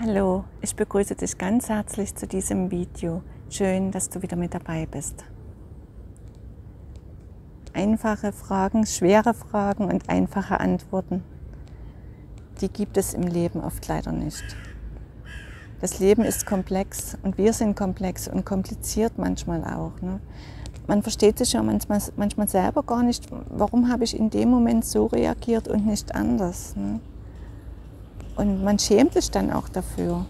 Hallo, ich begrüße dich ganz herzlich zu diesem Video. Schön, dass du wieder mit dabei bist. Einfache Fragen, schwere Fragen und einfache Antworten, die gibt es im Leben oft leider nicht. Das Leben ist komplex und wir sind komplex und kompliziert manchmal auch. Ne? Man versteht sich ja manchmal, manchmal selber gar nicht, warum habe ich in dem Moment so reagiert und nicht anders. Ne? Und man schämt sich dann auch dafür.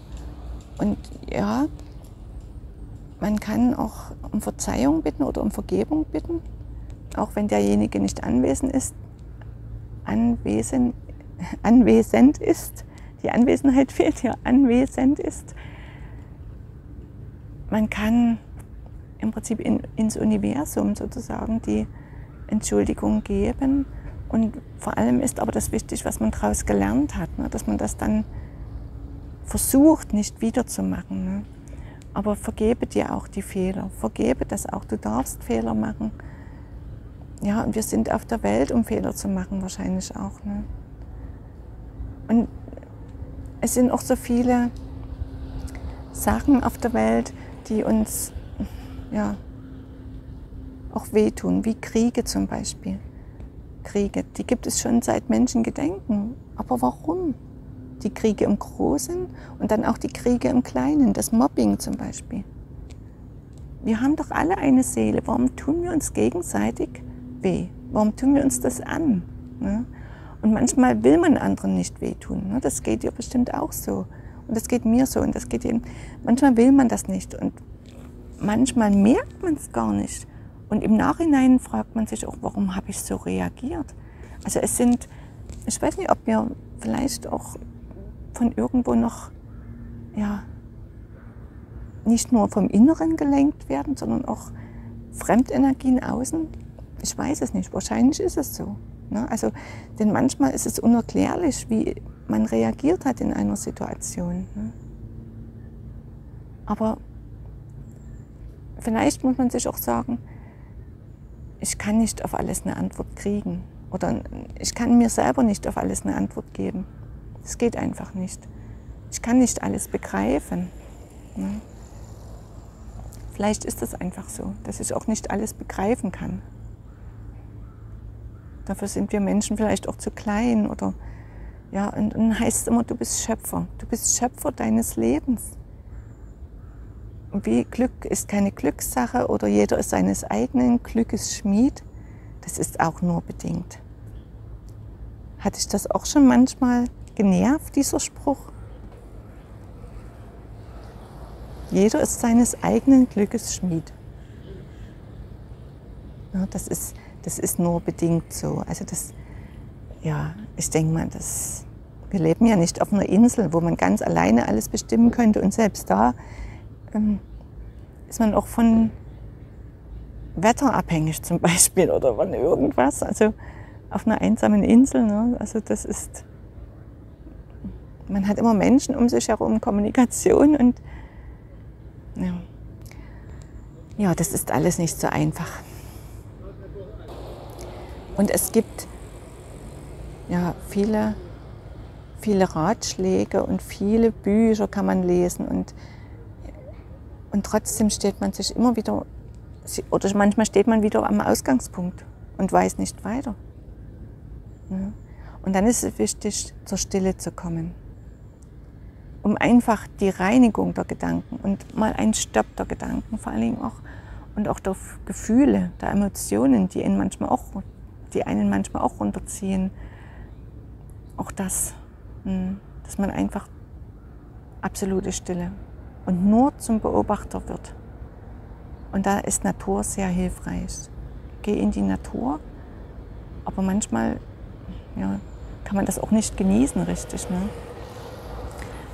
Und ja, man kann auch um Verzeihung bitten oder um Vergebung bitten, auch wenn derjenige nicht anwesend ist, anwesend, anwesend ist. Die Anwesenheit fehlt ja, anwesend ist. Man kann im Prinzip in, ins Universum sozusagen die Entschuldigung geben und vor allem ist aber das wichtig, was man daraus gelernt hat, ne? dass man das dann versucht, nicht wiederzumachen. Ne? Aber vergebe dir auch die Fehler. Vergebe das auch. Du darfst Fehler machen. Ja, und wir sind auf der Welt, um Fehler zu machen, wahrscheinlich auch. Ne? Und es sind auch so viele Sachen auf der Welt, die uns ja, auch wehtun, wie Kriege zum Beispiel. Kriege, die gibt es schon seit Menschen gedenken. Aber warum? Die Kriege im Großen und dann auch die Kriege im Kleinen, das Mobbing zum Beispiel. Wir haben doch alle eine Seele. Warum tun wir uns gegenseitig weh? Warum tun wir uns das an? Ne? Und manchmal will man anderen nicht wehtun. Ne? Das geht dir bestimmt auch so. Und das geht mir so. Und das geht jedem. Manchmal will man das nicht. Und manchmal merkt man es gar nicht. Und im Nachhinein fragt man sich auch, warum habe ich so reagiert? Also es sind, ich weiß nicht, ob wir vielleicht auch von irgendwo noch, ja, nicht nur vom Inneren gelenkt werden, sondern auch Fremdenergien außen. Ich weiß es nicht, wahrscheinlich ist es so. Ne? Also, denn manchmal ist es unerklärlich, wie man reagiert hat in einer Situation. Ne? Aber vielleicht muss man sich auch sagen, ich kann nicht auf alles eine Antwort kriegen. Oder ich kann mir selber nicht auf alles eine Antwort geben. Es geht einfach nicht. Ich kann nicht alles begreifen. Ne? Vielleicht ist es einfach so, dass ich auch nicht alles begreifen kann. Dafür sind wir Menschen vielleicht auch zu klein oder ja, und dann heißt es immer, du bist Schöpfer. Du bist Schöpfer deines Lebens. Wie Glück ist keine Glückssache oder jeder ist seines eigenen Glückes Schmied, das ist auch nur bedingt. Hatte ich das auch schon manchmal genervt, dieser Spruch? Jeder ist seines eigenen Glückes Schmied. Ja, das, ist, das ist nur bedingt so. Also das, ja, ich denke mal, das, wir leben ja nicht auf einer Insel, wo man ganz alleine alles bestimmen könnte und selbst da ähm, ist man auch von Wetter abhängig zum Beispiel oder von irgendwas. Also auf einer einsamen Insel. Ne? Also das ist, man hat immer Menschen um sich herum, Kommunikation und ja. ja, das ist alles nicht so einfach. Und es gibt ja viele, viele Ratschläge und viele Bücher kann man lesen und und trotzdem steht man sich immer wieder, oder manchmal steht man wieder am Ausgangspunkt und weiß nicht weiter. Und dann ist es wichtig, zur Stille zu kommen. Um einfach die Reinigung der Gedanken und mal einen Stopp der Gedanken, vor allen Dingen auch, und auch der Gefühle, der Emotionen, die einen manchmal auch, die einen manchmal auch runterziehen. Auch das, hm, dass man einfach absolute Stille und nur zum Beobachter wird. Und da ist Natur sehr hilfreich. Geh in die Natur, aber manchmal ja, kann man das auch nicht genießen richtig. Ne?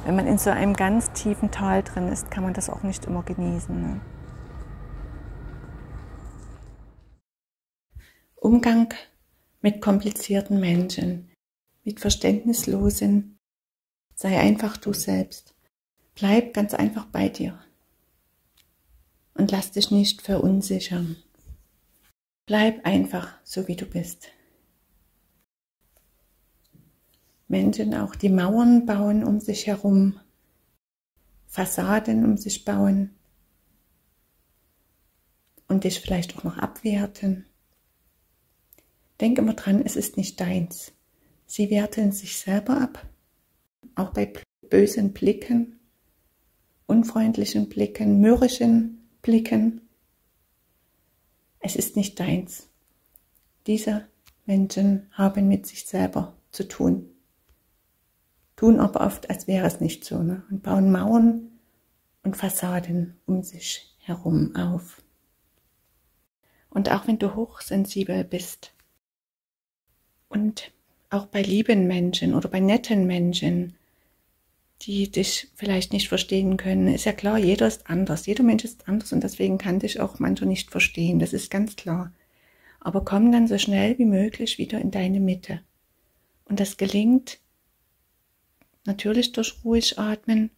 Wenn man in so einem ganz tiefen Tal drin ist, kann man das auch nicht immer genießen. Ne? Umgang mit komplizierten Menschen, mit Verständnislosen. Sei einfach du selbst. Bleib ganz einfach bei dir und lass dich nicht verunsichern. Bleib einfach so, wie du bist. Menschen auch die Mauern bauen um sich herum, Fassaden um sich bauen und dich vielleicht auch noch abwerten. Denk immer dran, es ist nicht deins. Sie werten sich selber ab, auch bei bösen Blicken, unfreundlichen Blicken, mürrischen Blicken. Es ist nicht deins. Diese Menschen haben mit sich selber zu tun, tun aber oft, als wäre es nicht so, ne? und bauen Mauern und Fassaden um sich herum auf. Und auch wenn du hochsensibel bist und auch bei lieben Menschen oder bei netten Menschen, die dich vielleicht nicht verstehen können, ist ja klar, jeder ist anders, jeder Mensch ist anders und deswegen kann dich auch mancher nicht verstehen, das ist ganz klar. Aber komm dann so schnell wie möglich wieder in deine Mitte. Und das gelingt natürlich durch ruhig atmen,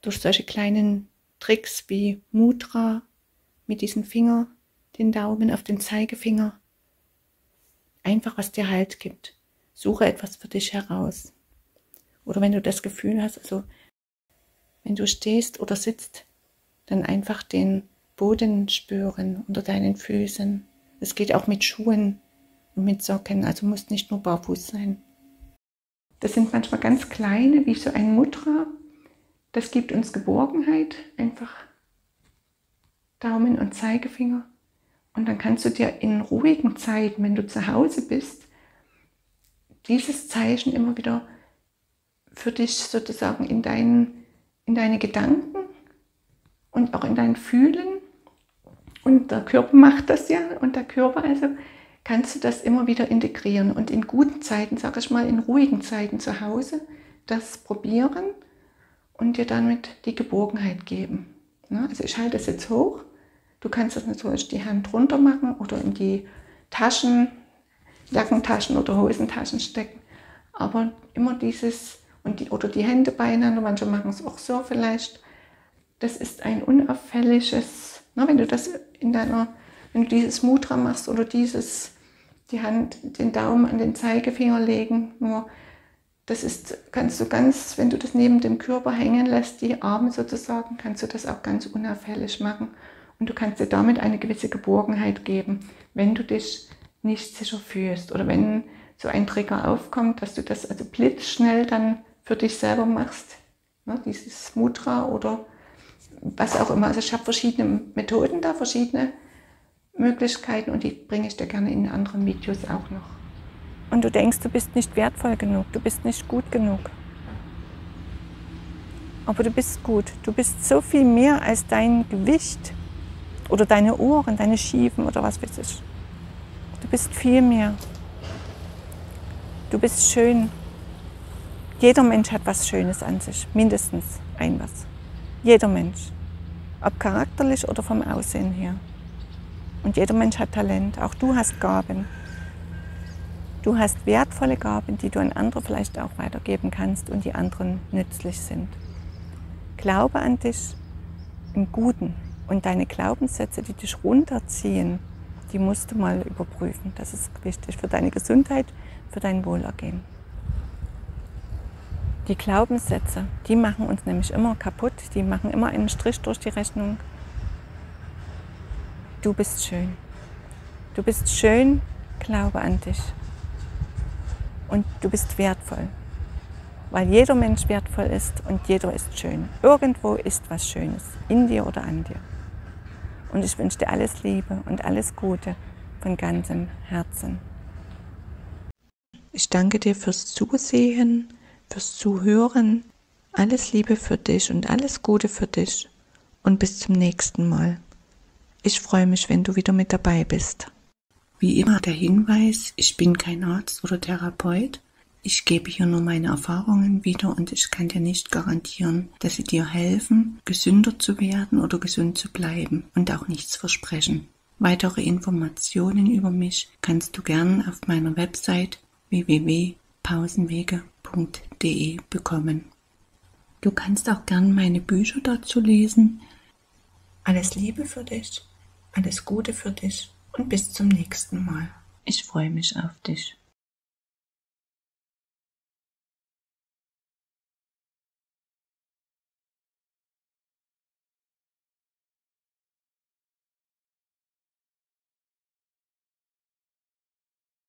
durch solche kleinen Tricks wie Mudra mit diesem Finger, den Daumen auf den Zeigefinger. Einfach was dir Halt gibt. Suche etwas für dich heraus. Oder wenn du das Gefühl hast, also wenn du stehst oder sitzt, dann einfach den Boden spüren unter deinen Füßen. Es geht auch mit Schuhen und mit Socken, also musst nicht nur barfuß sein. Das sind manchmal ganz kleine, wie so ein Mudra. Das gibt uns Geborgenheit, einfach Daumen und Zeigefinger. Und dann kannst du dir in ruhigen Zeiten, wenn du zu Hause bist, dieses Zeichen immer wieder für dich sozusagen in, dein, in deine Gedanken und auch in dein Fühlen. Und der Körper macht das ja. Und der Körper also kannst du das immer wieder integrieren und in guten Zeiten, sag ich mal, in ruhigen Zeiten zu Hause das probieren und dir damit die Geborgenheit geben. Also ich halte es jetzt hoch. Du kannst das natürlich die Hand runter machen oder in die Taschen, Jackentaschen oder Hosentaschen stecken. Aber immer dieses und die, oder die Hände beieinander, manche machen es auch so vielleicht. Das ist ein unauffälliges, na, wenn du das in deiner, wenn du dieses Mudra machst oder dieses, die Hand, den Daumen an den Zeigefinger legen, nur das ist, kannst du ganz, wenn du das neben dem Körper hängen lässt, die Arme sozusagen, kannst du das auch ganz unauffällig machen. Und du kannst dir damit eine gewisse Geborgenheit geben, wenn du dich nicht sicher fühlst oder wenn so ein Trigger aufkommt, dass du das also blitzschnell dann für dich selber machst. Ne, dieses Mudra oder was auch immer. Also ich habe verschiedene Methoden da, verschiedene Möglichkeiten und die bringe ich dir gerne in anderen Videos auch noch. Und du denkst, du bist nicht wertvoll genug, du bist nicht gut genug. Aber du bist gut. Du bist so viel mehr als dein Gewicht oder deine Ohren, deine Schiefen oder was weiß ich. Du bist viel mehr. Du bist schön. Jeder Mensch hat was Schönes an sich, mindestens ein was. Jeder Mensch. Ob charakterlich oder vom Aussehen her. Und jeder Mensch hat Talent. Auch du hast Gaben. Du hast wertvolle Gaben, die du an andere vielleicht auch weitergeben kannst und die anderen nützlich sind. Glaube an dich im Guten und deine Glaubenssätze, die dich runterziehen, die musst du mal überprüfen. Das ist wichtig für deine Gesundheit, für dein Wohlergehen. Die Glaubenssätze, die machen uns nämlich immer kaputt, die machen immer einen Strich durch die Rechnung. Du bist schön. Du bist schön, glaube an dich. Und du bist wertvoll. Weil jeder Mensch wertvoll ist und jeder ist schön. Irgendwo ist was Schönes, in dir oder an dir. Und ich wünsche dir alles Liebe und alles Gute von ganzem Herzen. Ich danke dir fürs Zusehen, fürs Zuhören. Alles Liebe für dich und alles Gute für dich. Und bis zum nächsten Mal. Ich freue mich, wenn du wieder mit dabei bist. Wie immer der Hinweis, ich bin kein Arzt oder Therapeut. Ich gebe hier nur meine Erfahrungen wieder und ich kann dir nicht garantieren, dass sie dir helfen, gesünder zu werden oder gesund zu bleiben und auch nichts versprechen. Weitere Informationen über mich kannst du gern auf meiner Website www.pausenwege.de bekommen. Du kannst auch gern meine Bücher dazu lesen. Alles Liebe für dich, alles Gute für dich und bis zum nächsten Mal. Ich freue mich auf dich.